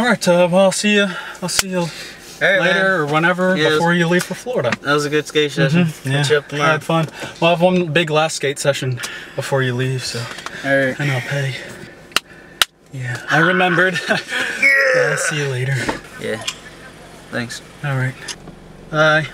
All right. Uh, well, I'll see you. I'll see you later man. or whenever Yeah, before was- before you leave for Florida. That was a good skate mm-hmm. session. Mm-hmm. Yeah, I had fun. We'll have one big last skate session before you leave, so All right. and I'll pay. Yeah, I remembered. yeah, I'll see you later. Yeah. Thanks. All right. Bye.